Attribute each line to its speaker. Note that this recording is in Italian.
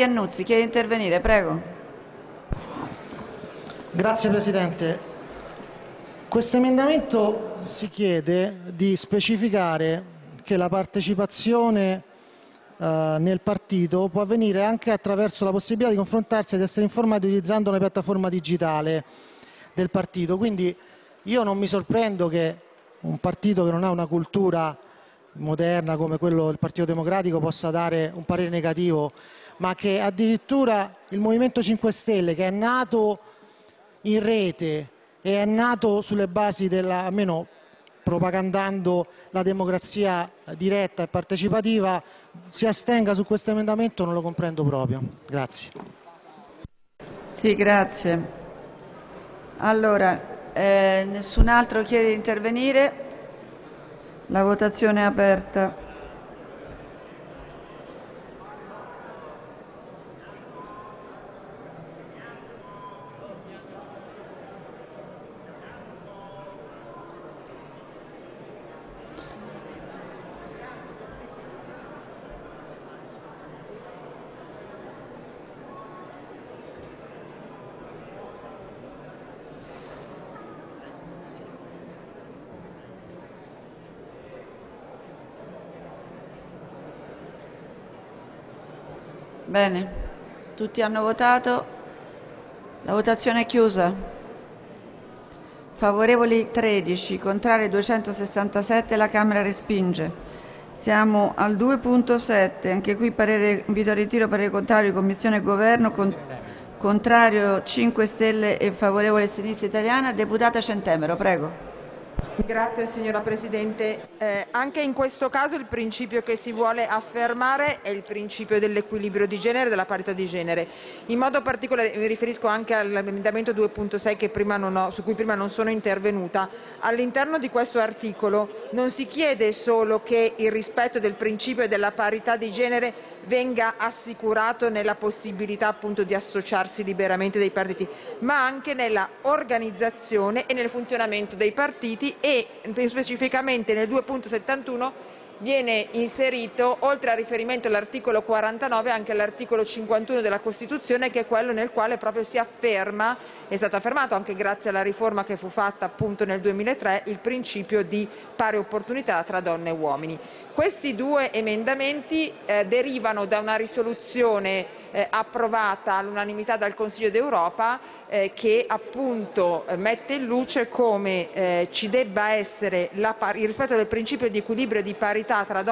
Speaker 1: Iannuzzi, chiede di intervenire, prego.
Speaker 2: Grazie Presidente. Questo emendamento si chiede di specificare che la partecipazione eh, nel partito può avvenire anche attraverso la possibilità di confrontarsi e di essere informati utilizzando una piattaforma digitale del partito. Quindi io non mi sorprendo che un partito che non ha una cultura moderna come quello del Partito Democratico possa dare un parere negativo ma che addirittura il Movimento 5 Stelle, che è nato in rete e è nato sulle basi della, almeno propagandando la democrazia diretta e partecipativa, si astenga su questo emendamento non lo comprendo proprio. Grazie.
Speaker 1: Sì, grazie. Allora, eh, nessun altro chiede di intervenire? La votazione è aperta. Bene, tutti hanno votato. La votazione è chiusa. Favorevoli 13, contrari 267, la Camera respinge. Siamo al 2.7, anche qui parere, invito a ritiro parere contrario Commissione e Governo, con, contrario 5 Stelle e favorevole Sinistra Italiana. Deputata Centemero, prego.
Speaker 3: Signora Presidente. Eh, anche in questo caso il principio che si vuole affermare è il principio dell'equilibrio di genere e della parità di genere. In modo particolare mi riferisco anche all'emendamento 2.6 su cui prima non sono intervenuta. All'interno di questo articolo non si chiede solo che il rispetto del principio della parità di genere venga assicurato nella possibilità appunto di associarsi liberamente dei partiti, ma anche nella organizzazione e nel funzionamento dei partiti e specificamente nel 2.71 viene inserito, oltre al riferimento all'articolo 49, anche l'articolo 51 della Costituzione, che è quello nel quale proprio si afferma, è stato affermato anche grazie alla riforma che fu fatta appunto nel 2003, il principio di pari opportunità tra donne e uomini. Questi due emendamenti eh, derivano da una risoluzione eh, approvata all'unanimità dal Consiglio d'Europa che appunto eh, mette in luce come eh, ci debba essere il rispetto del principio di equilibrio e di parità tra donne